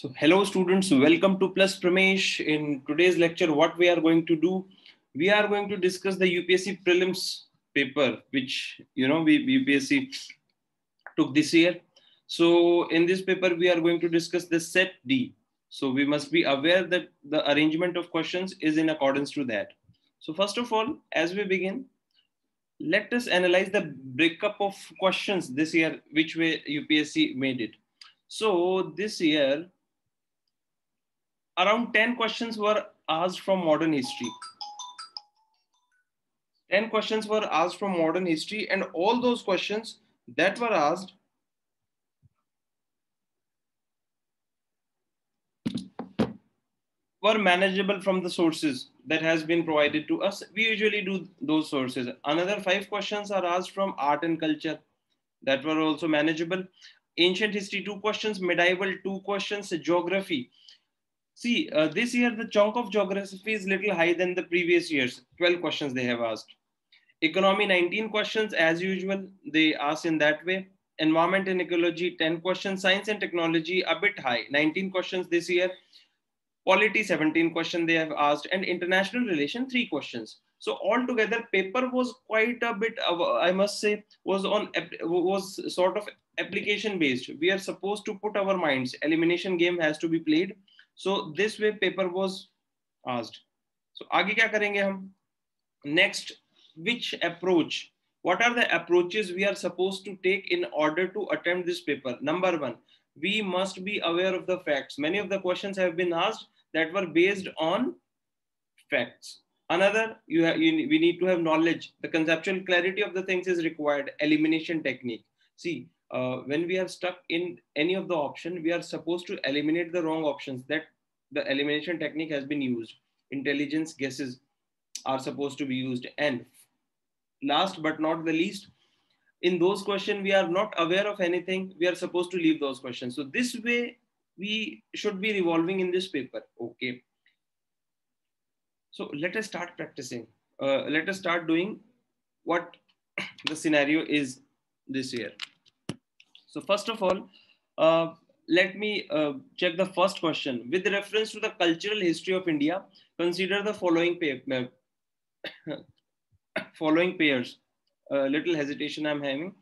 So hello students, welcome to Plus Pramesh. In today's lecture, what we are going to do, we are going to discuss the UPSC prelims paper, which, you know, we UPSC took this year. So in this paper, we are going to discuss the set D. So we must be aware that the arrangement of questions is in accordance to that. So first of all, as we begin, let us analyze the breakup of questions this year, which way UPSC made it. So this year, around 10 questions were asked from modern history. 10 questions were asked from modern history and all those questions that were asked were manageable from the sources that has been provided to us. We usually do those sources. Another five questions are asked from art and culture that were also manageable. Ancient history, two questions, medieval, two questions, geography, See, uh, this year the chunk of geography is little high than the previous years. 12 questions they have asked. Economy, 19 questions as usual. They ask in that way. Environment and ecology, 10 questions. Science and technology, a bit high. 19 questions this year. Polity, 17 questions they have asked. And international relation, three questions. So altogether, paper was quite a bit, I must say, was on was sort of application based. We are supposed to put our minds. Elimination game has to be played so this way paper was asked. So आगे क्या करेंगे हम? Next, which approach? What are the approaches we are supposed to take in order to attempt this paper? Number one, we must be aware of the facts. Many of the questions have been asked that were based on facts. Another, you, have, you we need to have knowledge. The conceptual clarity of the things is required. Elimination technique. See, uh, when we are stuck in any of the option, we are supposed to eliminate the wrong options that the elimination technique has been used. Intelligence guesses are supposed to be used. And last but not the least, in those questions, we are not aware of anything. We are supposed to leave those questions. So this way, we should be revolving in this paper. Okay. So let us start practicing. Uh, let us start doing what the scenario is this year. So first of all, uh, let me uh, check the first question. With reference to the cultural history of India, consider the following pair, following pairs. A little hesitation I'm having.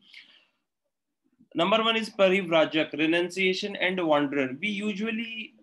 Number one is Parivrajak, renunciation and wanderer. We usually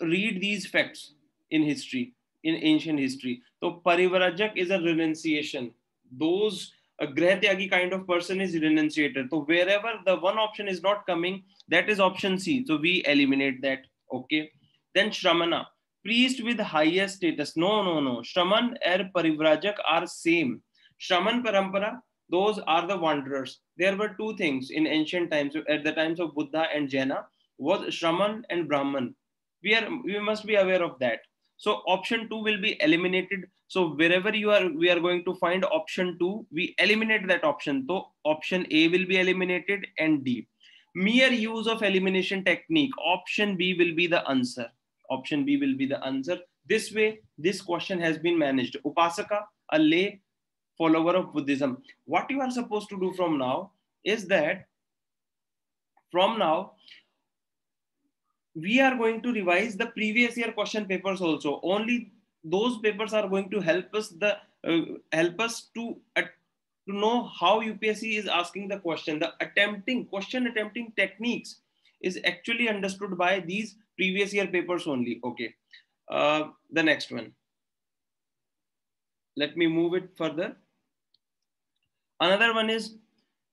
read these facts in history, in ancient history. So Parivrajak is a renunciation. Those a Grahatyagi kind of person is renunciator. So wherever the one option is not coming, that is option C. So we eliminate that. Okay. Then Shramana, priest with higher status. No, no, no. Shraman and Parivrajak are same. Shraman Parampara, those are the wanderers. There were two things in ancient times, at the times of Buddha and Jaina, was Shraman and Brahman. We are we must be aware of that. So option two will be eliminated. So wherever you are, we are going to find option two, we eliminate that option. So option A will be eliminated and D. Mere use of elimination technique, option B will be the answer. Option B will be the answer. This way, this question has been managed. Upasaka, a lay follower of Buddhism. What you are supposed to do from now is that from now, we are going to revise the previous year question papers also. Only those papers are going to help us the uh, help us to uh, to know how UPSC is asking the question. The attempting question attempting techniques is actually understood by these previous year papers only. Okay, uh, the next one. Let me move it further. Another one is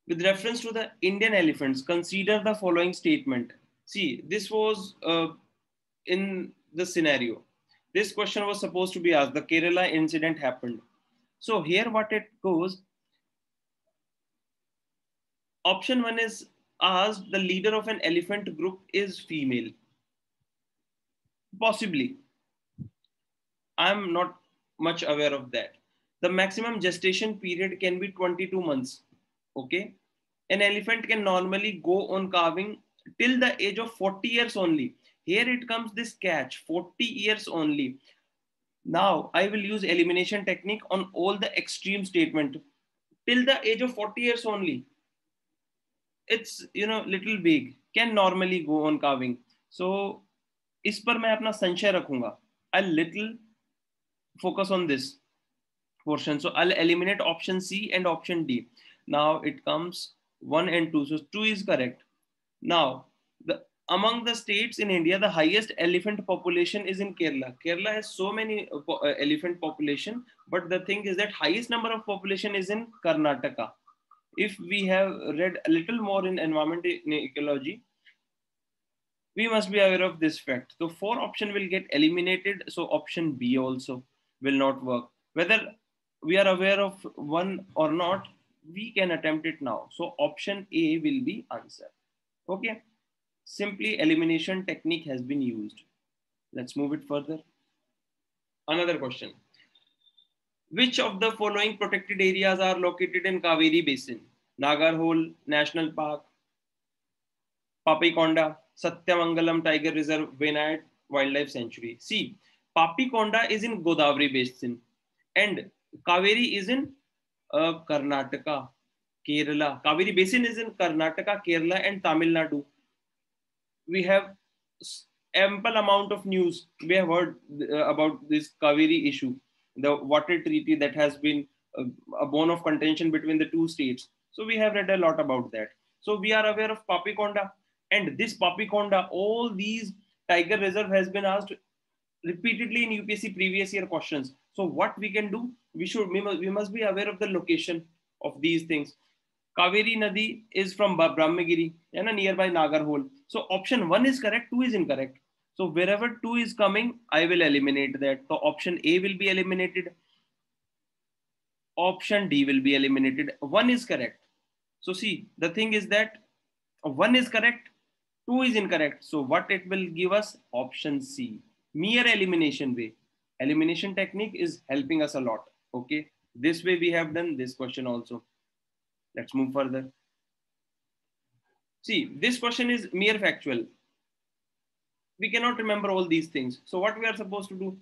with reference to the Indian elephants. Consider the following statement see, this was uh, in the scenario. This question was supposed to be asked. The Kerala incident happened. So here what it goes, option one is asked the leader of an elephant group is female. Possibly. I'm not much aware of that. The maximum gestation period can be 22 months. Okay. An elephant can normally go on calving till the age of 40 years only. Here it comes this catch 40 years only. Now I will use elimination technique on all the extreme statement till the age of 40 years only. It's, you know, little big, can normally go on calving. So इस पर मैं अपना संशय रखूंगा I little focus on this portion so i'll eliminate option c and option d now it comes 1 and 2 so 2 is correct now the among the states in india the highest elephant population is in kerala kerala has so many uh, elephant population but the thing is that highest number of population is in karnataka if we have read a little more in environment ecology we must be aware of this fact. So four option will get eliminated. So option B also will not work. Whether we are aware of one or not, we can attempt it now. So option A will be answer. Okay. Simply elimination technique has been used. Let's move it further. Another question. Which of the following protected areas are located in Kaveri Basin? Nagarhole National Park, Papikonda, Satyamangalam Tiger Reserve, Venayat Wildlife Sanctuary. See, Papikonda is in Godavari Basin and Kaveri is in uh, Karnataka, Kerala. Kaveri Basin is in Karnataka, Kerala and Tamil Nadu. We have ample amount of news. We have heard uh, about this Kaveri issue, the water treaty that has been uh, a bone of contention between the two states. So we have read a lot about that. So we are aware of Papikonda and this Papikonda, all these tiger reserve has been asked repeatedly in UPSC previous year questions. So what we can do, we should we must, we must be aware of the location of these things. Kaveri Nadi is from Brahmagiri and a nearby Nagarhole. So option one is correct, two is incorrect. So wherever two is coming, I will eliminate that. So option A will be eliminated. Option D will be eliminated. One is correct. So see, the thing is that one is correct, 2 is incorrect. So what it will give us? Option C. Mere elimination way. Elimination technique is helping us a lot. Okay. This way we have done this question also. Let's move further. See, this question is mere factual. We cannot remember all these things. So what we are supposed to do,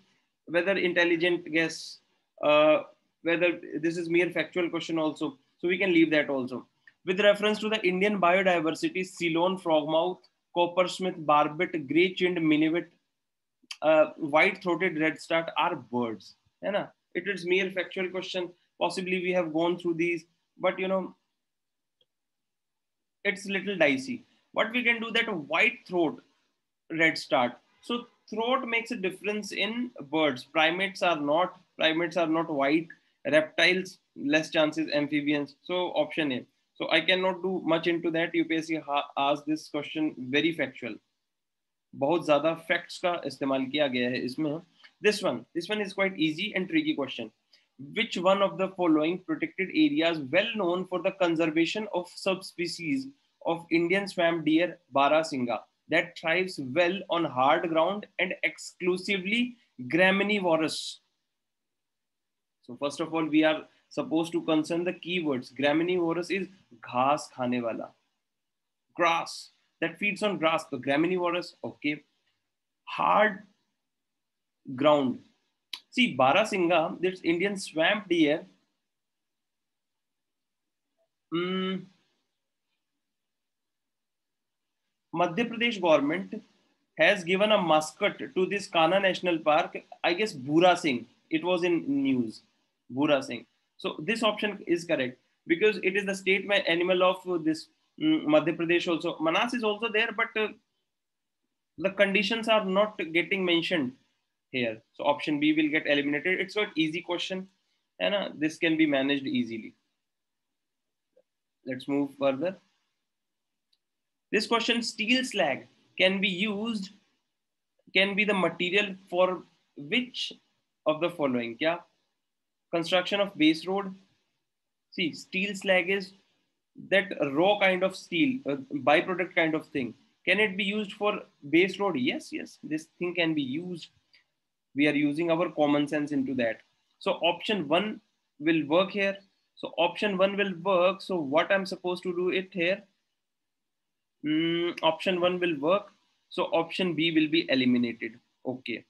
whether intelligent guess, uh, whether this is mere factual question also. So we can leave that also. With reference to the Indian biodiversity, Ceylon frogmouth coppersmith, barbet, gray-chinned minivet, uh, white-throated redstart are birds. है It is mere factual question. Possibly we have gone through these, but you know, it's little dicey. What we can do that white throat redstart. So throat makes a difference in birds. Primates are not. Primates are not white. Reptiles less chances. Amphibians. So option A. So I cannot do much into that. UPSC asked this question very factual. बहुत ज़्यादा facts का इस्तेमाल किया गया है इसमें. This one, this one is quite easy and tricky question. which one of the following protected areas well known for the conservation of subspecies of Indian swamp deer Barasinga that thrives well on hard ground and exclusively graminivorous? So first of all, we are supposed to concern the keywords. Graminivorous is ghas khane wala, grass that feeds on grass. the graminivorous, okay. Hard ground See, Barasingha, this Indian swamp deer. Mm, Madhya Pradesh government has given a mascot to this Kanha National Park. I guess Bura Singh. It was in news. Bura Singh. So this option is correct because it is the state animal of this um, Madhya Pradesh also. Manas is also there, but uh, the conditions are not getting mentioned here. So option B will get eliminated. It's not easy question and uh, this can be managed easily. Let's move further. This question, steel slag can be used, can be the material for which of the following? Yeah, construction of base road. See, steel slag is that raw kind of steel, a byproduct kind of thing. Can it be used for base road? Yes, yes, this thing can be used. We are using our common sense into that. So option one will work here. So option one will work. So what I'm supposed to do it here? Mm, option one will work. So option B will be eliminated. Okay.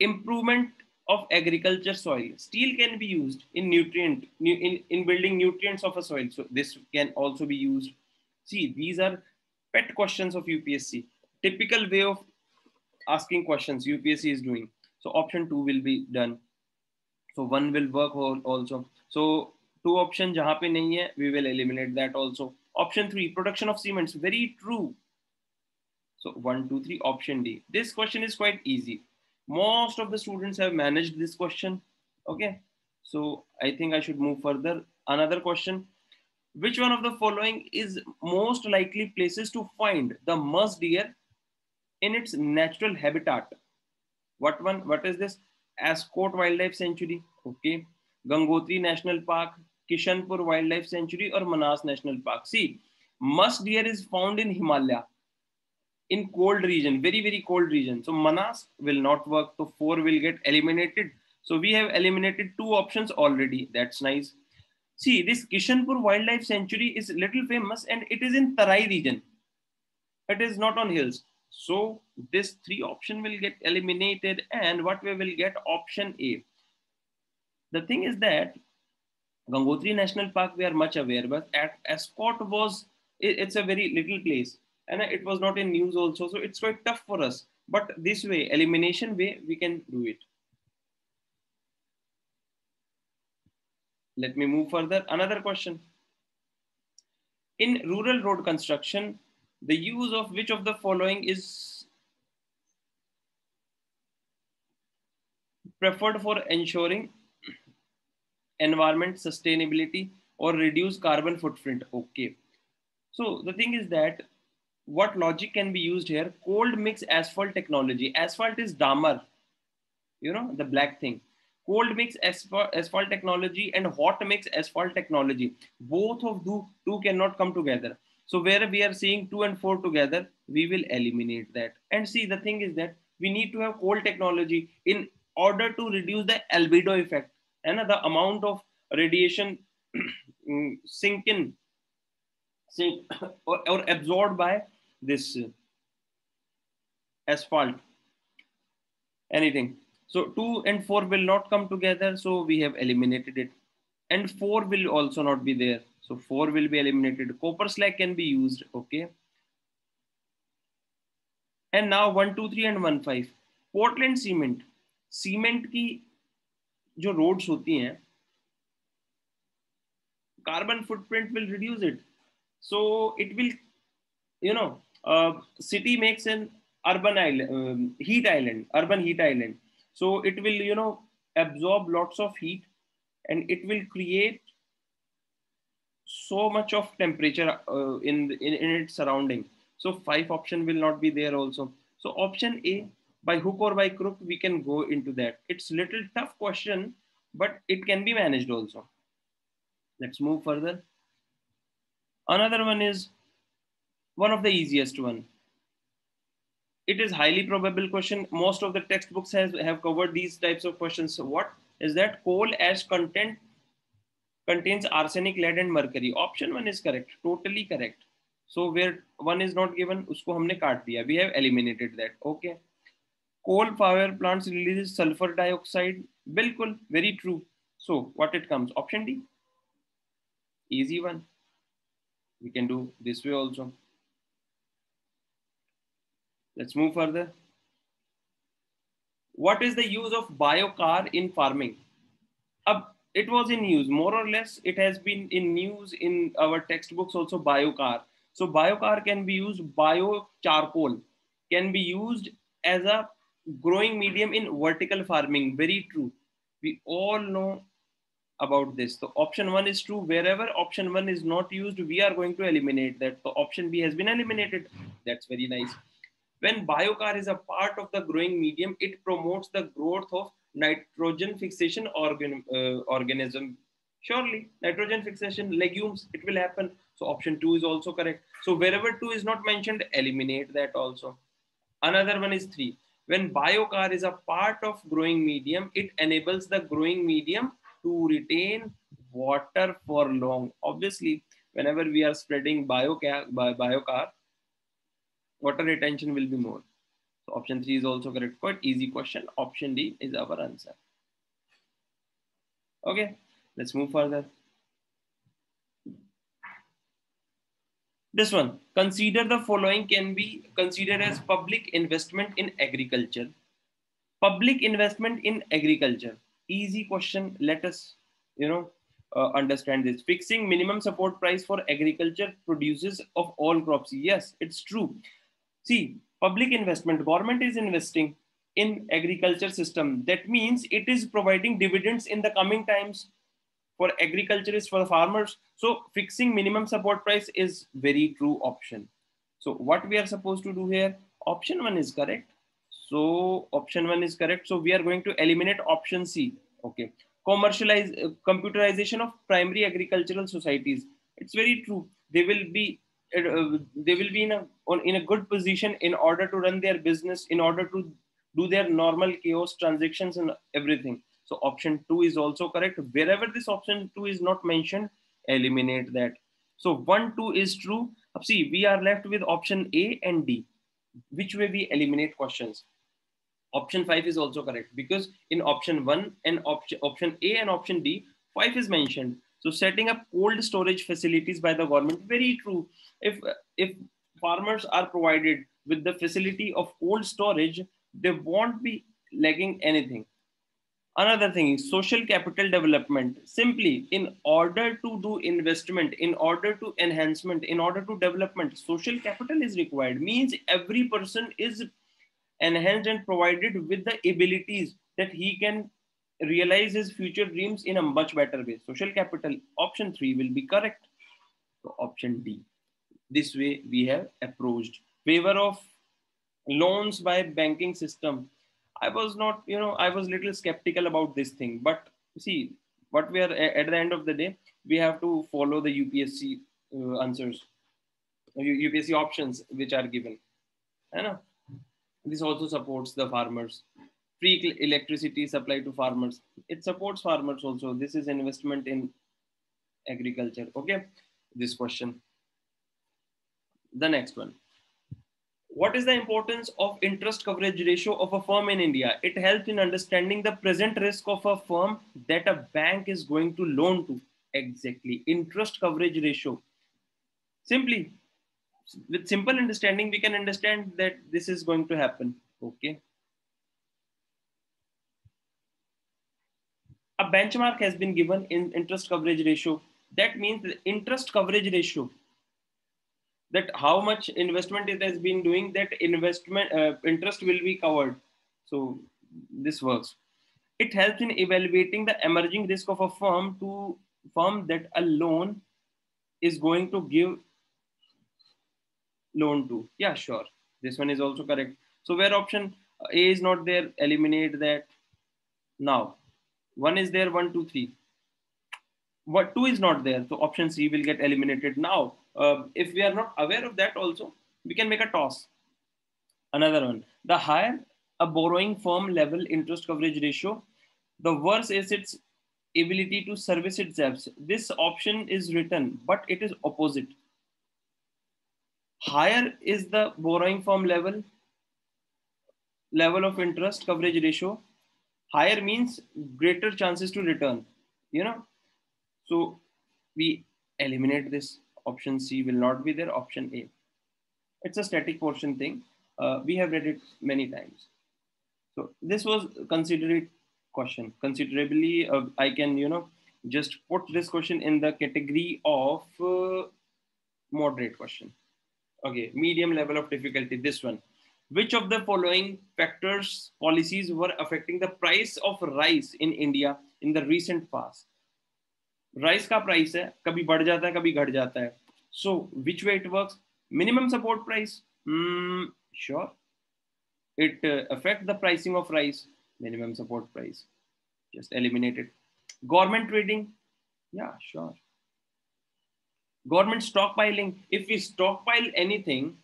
Improvement of agriculture soil. Steel can be used in nutrient, in, in building nutrients of a soil. So this can also be used. See, these are pet questions of UPSC. Typical way of asking questions UPSC is doing. So option two will be done. So one will work also. So two option jahan pe nahi hai, we will eliminate that also. Option three, production of cements, very true. So one, two, three, option D. This question is quite easy. Most of the students have managed this question. Okay. So I think I should move further. Another question. Which one of the following is most likely places to find the musk deer in its natural habitat? What one? What is this? Askot Wildlife Sanctuary. Okay. Gangotri National Park, Kishanpur Wildlife Sanctuary, or Manas National Park. See, musk deer is found in Himalaya in cold region, very, very cold region. So Manas will not work. So four will get eliminated. So we have eliminated two options already. That's nice. See, this Kishanpur Wildlife Sanctuary is little famous and it is in Tarai region. It is not on hills. So this three option will get eliminated and what we will get option A. The thing is that Gangotri National Park, we are much aware, but at Askot was, it's a very little place and it was not in news also. So it's quite tough for us. But this way, elimination way, we can do it. Let me move further. Another question. In rural road construction, the use of which of the following is preferred for ensuring environment sustainability or reduce carbon footprint? Okay. So the thing is that what logic can be used here? Cold mix asphalt technology. Asphalt is damer, you know, the black thing. Cold mix asphalt, asphalt technology and hot mix asphalt technology. Both of the two cannot come together. So where we are seeing two and four together, we will eliminate that. And see, the thing is that we need to have cold technology in order to reduce the albedo effect. And the amount of radiation sink in sink or, or absorbed by this uh, asphalt anything. So 2 and 4 will not come together so we have eliminated it and 4 will also not be there so 4 will be eliminated copper slag can be used okay and now 1 2 3 and 1 5 portland cement cement की जो roads होती हैं carbon footprint will reduce it so it will you know uh, city makes an urban island, um, heat island, urban heat island. So it will, you know, absorb lots of heat and it will create so much of temperature uh, in, in, in its surrounding. So five option will not be there also. So option A, by hook or by crook, we can go into that. It's little tough question, but it can be managed also. Let's move further. Another one is one of the easiest one. It is highly probable question. Most of the textbooks has, have covered these types of questions. So what is that coal ash content contains arsenic, lead and mercury. Option one is correct, totally correct. So where one is not given, usko humne kaat diya. We have eliminated that. Okay. Coal power plants releases sulfur dioxide. Bilkul, very true. So what it comes? Option D. Easy one. We can do this way also. Let's move further. What is the use of biochar in farming? Uh, it was in news, more or less. It has been in news in our textbooks also biochar. So biochar can be used, bio charcoal can be used as a growing medium in vertical farming. Very true. We all know about this. So option one is true. Wherever option one is not used, we are going to eliminate that. So option B has been eliminated. That's very nice. When biochar is a part of the growing medium, it promotes the growth of nitrogen fixation organ, uh, organism. Surely, nitrogen fixation, legumes, it will happen. So option two is also correct. So wherever two is not mentioned, eliminate that also. Another one is three. When biochar is a part of growing medium, it enables the growing medium to retain water for long. Obviously, whenever we are spreading biochar, biochar water retention will be more. So option three is also correct. Quite easy question. Option D is our answer. Okay, let's move further. This one, consider the following can be considered as public investment in agriculture. Public investment in agriculture. Easy question. Let us, you know, uh, understand this. Fixing minimum support price for agriculture produces of all crops. Yes, it's true. See, public investment, government is investing in agriculture system. That means it is providing dividends in the coming times for agriculturists, for the farmers. So fixing minimum support price is very true option. So what we are supposed to do here, option one is correct. So option one is correct. So we are going to eliminate option C. Okay. Commercialize, uh, computerization of primary agricultural societies. It's very true. They will be uh, they will be in a in a good position in order to run their business, in order to do their normal chaos transactions and everything. So option two is also correct. Wherever this option two is not mentioned, eliminate that. So one, two is true. See, we are left with option A and D. Which way we eliminate questions? Option five is also correct because in option one and option, option A and option D, five is mentioned. So setting up cold storage facilities by the government, very true. If, if farmers are provided with the facility of cold storage, they won't be lagging anything. Another thing is social capital development. Simply in order to do investment in order to enhancement in order to development social capital is required. Means every person is enhanced and provided with the abilities that he can realize his future dreams in a much better way social capital option 3 will be correct so option d this way we have approached waiver of loans by banking system I was not, you know, I was little skeptical about this thing. But see, what we are at the end of the day, we have to follow the UPSC uh, answers, UPSC options which are given. I know this also supports the farmers. Free electricity supply to farmers. It supports farmers also. This is investment in agriculture. Okay, this question. The next one what is the importance of interest coverage ratio of a firm in India? It helps in understanding the present risk of a firm that a bank is going to loan to. Exactly. Interest coverage ratio. Simply, with simple understanding, we can understand that this is going to happen. Okay. A benchmark has been given in interest coverage ratio. That means the interest coverage ratio that how much investment it has been doing that investment uh, interest will be covered. So this works. It helps in evaluating the emerging risk of a firm to firm that a loan is going to give loan to. Yeah sure. This one is also correct. So where option a is not there eliminate that now one is there one two three what two is not there so option c will get eliminated now uh, if we are not aware of that also, we can make a toss. Another one, the higher a borrowing firm level interest coverage ratio, the worse is its ability to service its debts. This option is written, but it is opposite. Higher is the borrowing firm level, level of interest coverage ratio. Higher means greater chances to return, you know. So we eliminate this option C will not be there, option A. It's a static portion thing. Uh, we have read it many times. So this was considerate question. Considerably, uh, I can, you know, just put this question in the category of uh, moderate question. Okay, medium level of difficulty, this one Which of the following factors, policies were affecting the price of rice in India in the recent past? Rice का price है कभी बढ़ जाता है कभी घट जाता है सो विच way it work minimum support price sure it uh, affect the pricing of rice minimum support price just eliminated government trading yeah sure government stockpiling if we stockpile anything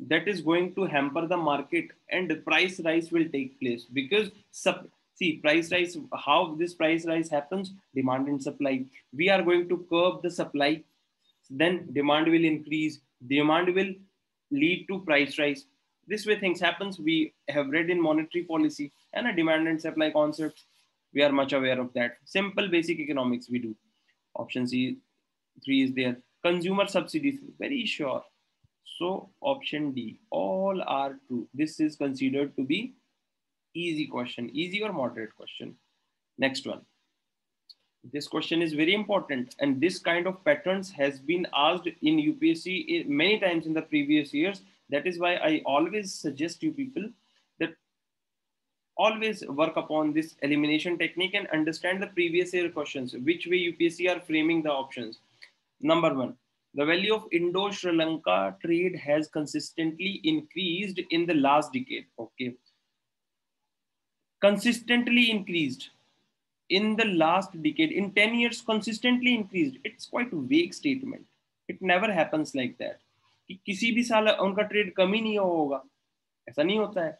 that is going to hamper the market and price rise will take place because sub see price rise how this price rise happens? Demand and supply. We are going to curb the supply. Then demand will increase. Demand will lead to price rise. This way things happens. We have read in monetary policy and a demand and supply concepts. We are much aware of that. Simple basic economics we do. Option c 3 is there. Consumer subsidies very sure so option d all are true this is considered to be easy question easy or moderate question. Next one. This question is very important and this kind of patterns has been asked in upsc many times in the previous years. That is why i always suggest you people that always work upon this elimination technique and understand the previous year questions which way upsc are framing the options. Number one the value of indo-sri lanka trade has consistently increased in the last decade okay consistently increased in the last decade, in 10 years, consistently increased. It's quite a vague statement. It never happens like that. कि किसी भी साल उनका trade कम ही नहीं होगा ऐसा नहीं होता है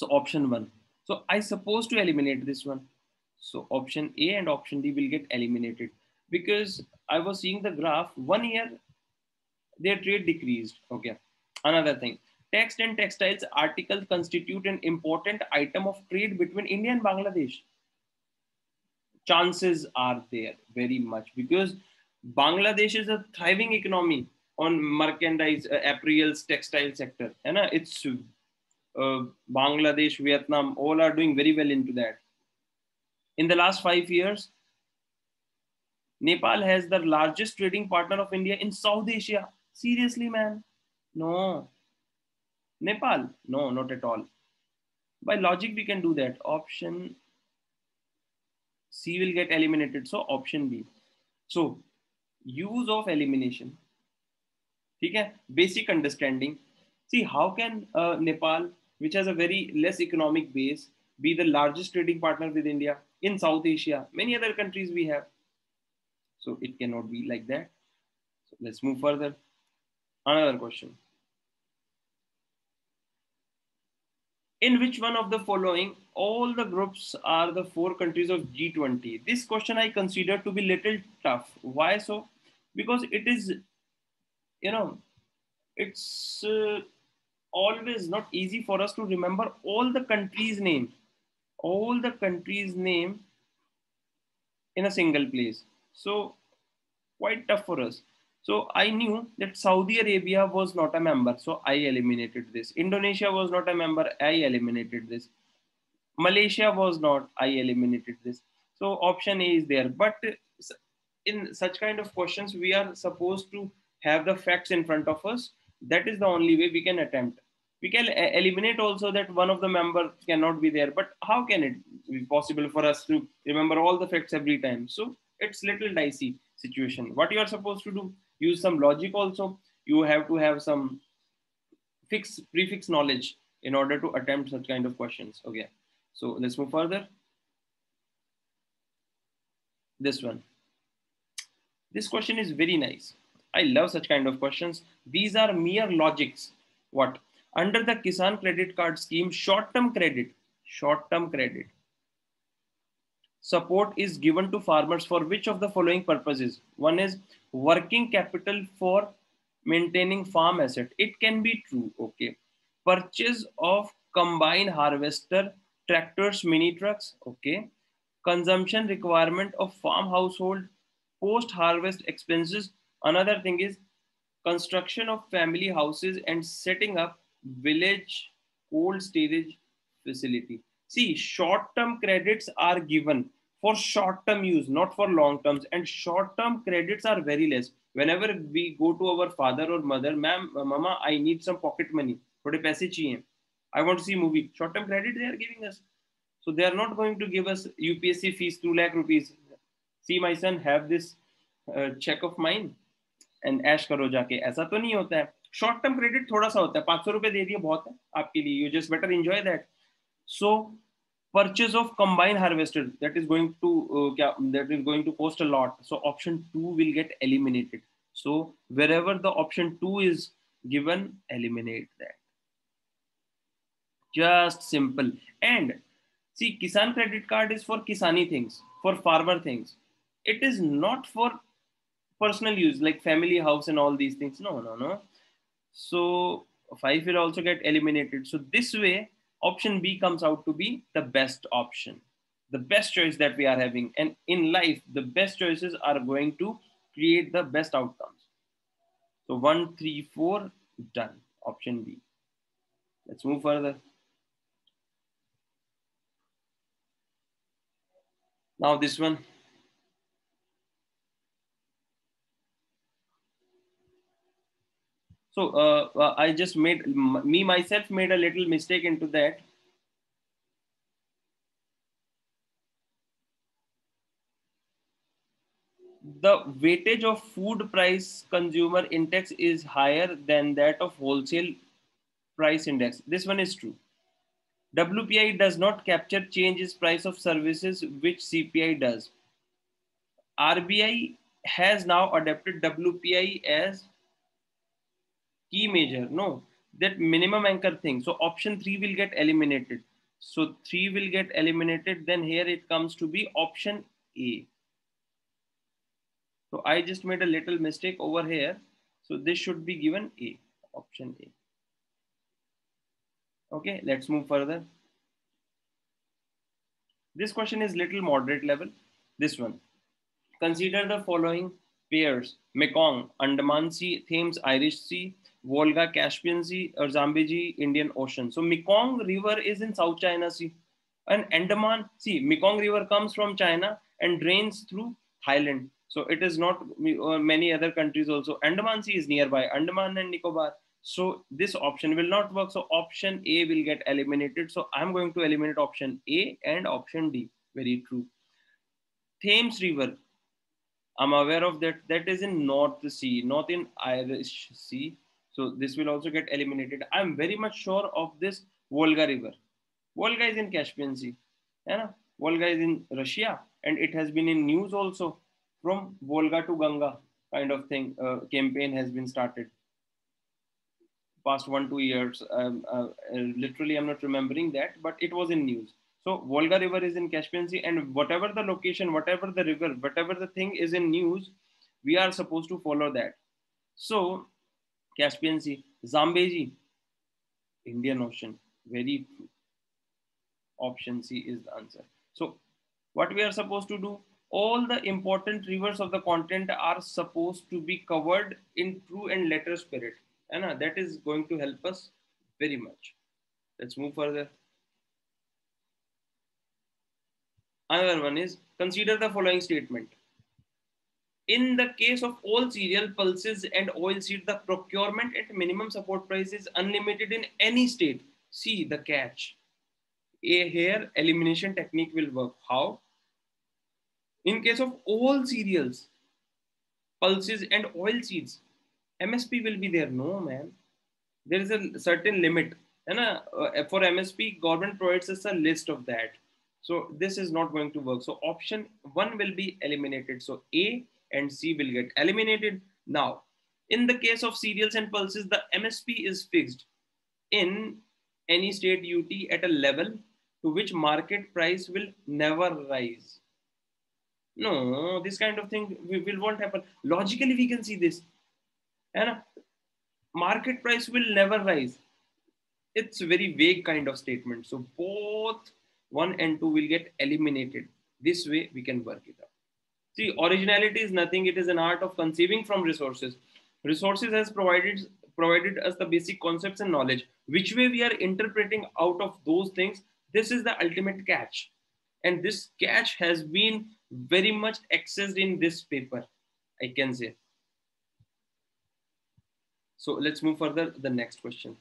so option one so I suppose to eliminate this one so option A and option D will get eliminated because I was seeing the graph one year their trade decreased. Okay. Another thing, text and textiles articles constitute an important item of trade between India and Bangladesh chances are there very much because Bangladesh is a thriving economy on merchandise, uh, apparels, textile sector. And uh, it's uh, Bangladesh, Vietnam, all are doing very well into that. In the last five years, Nepal has the largest trading partner of India in South Asia. Seriously, man? No. Nepal? No, not at all. By logic, we can do that. Option C will get eliminated. So option B. So use of elimination. Okay, basic understanding. See how can uh, Nepal, which has a very less economic base, be the largest trading partner with India in South Asia? Many other countries we have. So it cannot be like that. So let's move further. Another question. in which one of the following all the groups are the four countries of G20? This question I consider to be little tough. Why so? Because it is, you know, it's uh, always not easy for us to remember all the countries' name, all the countries' name in a single place. So quite tough for us. So I knew that Saudi Arabia was not a member. So I eliminated this. Indonesia was not a member. I eliminated this. Malaysia was not. I eliminated this. So option A is there. But in such kind of questions, we are supposed to have the facts in front of us. That is the only way we can attempt. We can eliminate also that one of the members cannot be there. But how can it be possible for us to remember all the facts every time? So it's little dicey situation. What you are supposed to do? use some logic also. You have to have some fix prefix knowledge in order to attempt such kind of questions. Okay, so let's move further. This one. This question is very nice. I love such kind of questions. These are mere logics. What? Under the Kisan credit card scheme, short-term credit, short-term credit support is given to farmers for which of the following purposes? One is working capital for maintaining farm asset. It can be true, okay. Purchase of combine harvester, tractors, mini trucks, okay. Consumption requirement of farm household, post-harvest expenses. Another thing is construction of family houses and setting up village cold storage facility. See, short-term credits are given for short-term use, not for long terms. And short-term credits are very less. Whenever we go to our father or mother, ma'am, mama, I need some pocket money. थोड़े पैसे चाहिए. I want to see movie. Short-term credit they are giving us. So they are not going to give us UPSC fees two lakh rupees. See my son have this uh, check of mine and ऐश करो जाके ऐसा तो नहीं होता है short term credit थोड़ा सा होता है पाँच सौ रुपए दे दिए बहुत है आपके लिए you just better enjoy that so purchase of combine harvester that is going to uh, that is going to cost a lot. So option 2 will get eliminated. So wherever the option 2 is given eliminate that. Just simple. And see kisan credit card is for kisani things for farmer things. It is not for personal use like family house and all these things. No no no. So 5 will also get eliminated. So this way option B comes out to be the best option, the best choice that we are having. And in life, the best choices are going to create the best outcomes. So one, three, four, done. Option B. Let's move further. Now this one. So uh, uh, I just made, me myself made a little mistake into that. The weightage of food price consumer index is higher than that of wholesale price index. This one is true. WPI does not capture changes price of services which CPI does. RBI has now adopted WPI as key measure. No, that nominal anchor thing. So option three will get eliminated. So three will get eliminated. Then here it comes to be option A. So I just made a little mistake over here. So this should be given A, option A. Okay, let's move further. This question is little moderate level. This one. Consider the following pairs. Mekong, Andaman Sea, Thames, Irish Sea, Volga, Caspian Sea, or Zambezi, Indian Ocean. So Mekong River is in South China Sea. And Andaman, see, Mekong River comes from China and drains through Thailand. So it is not uh, many other countries also. Andaman Sea is nearby, Andaman and Nicobar. So this option will not work. So option A will get eliminated. So I'm going to eliminate option A and option D. Very true. Thames River. I'm aware of that. That is in North Sea, not in Irish Sea. So this will also get eliminated. I'm very much sure of this Volga River. Volga is in Caspian Sea. Yeah, Volga is in Russia and it has been in news also from Volga to Ganga kind of thing. Uh, campaign has been started past one, two years. Um, uh, literally, I'm not remembering that, but it was in news. So Volga River is in Caspian Sea and whatever the location, whatever the river, whatever the thing is in news, we are supposed to follow that. So Caspian Sea, Zambezi, Indian Ocean. Very true. Option C is the answer. So what we are supposed to do, all the important rivers of the continent are supposed to be covered in true and letter spirit. And that is going to help us very much. Let's move further. Another one is consider the following statement. In the case of all cereal, pulses, and oilseed, the procurement at minimum support price is unlimited in any state. See the catch. A here elimination technique will work. How? In case of all cereals, pulses, and oilseeds, MSP will be there. No, man. There is a certain limit. And uh, for MSP, government provides us a list of that. So this is not going to work. So option one will be eliminated. So A and C will get eliminated. Now, in the case of cereals and pulses, the MSP is fixed in any state UT at a level to which market price will never rise. No, this kind of thing will won't happen. Logically, we can see this. And market price will never rise. It's a very vague kind of statement. So both one and two will get eliminated. This way we can work it out. See, originality is nothing. It is an art of conceiving from resources. Resources has provided provided us the basic concepts and knowledge. Which way we are interpreting out of those things, this is the ultimate catch. And this catch has been very much accessed in this paper, I can say. So let's move further. The next question.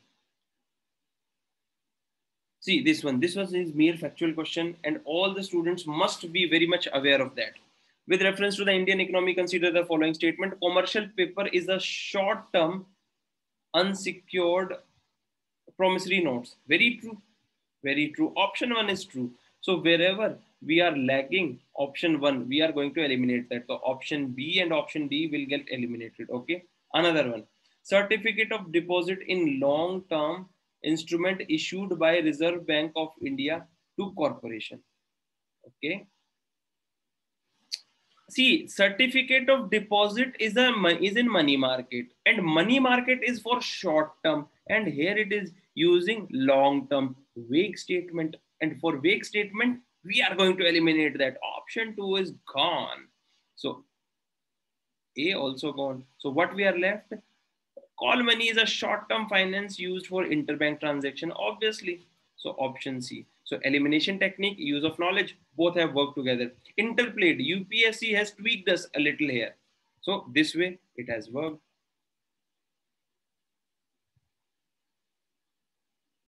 See this one. This was his mere factual question, and all the students must be very much aware of that. With reference to the Indian economy, consider the following statement. Commercial paper is a short-term, unsecured promissory notes. Very true. Very true. Option one is true. So wherever we are lagging option one, we are going to eliminate that. So option B and option D will get eliminated. Okay. Another one. Certificate of deposit in long-term instrument issued by Reserve Bank of India to corporation. Okay see certificate of deposit is a is in money market and money market is for short term and here it is using long term vague statement and for vague statement we are going to eliminate that. Option 2 is gone. So a also gone. So what we are left? Call money is a short-term finance used for interbank transaction, obviously. So option C. So elimination technique, use of knowledge, both have worked together. Interplayed, UPSC has tweaked us a little here. So this way it has worked.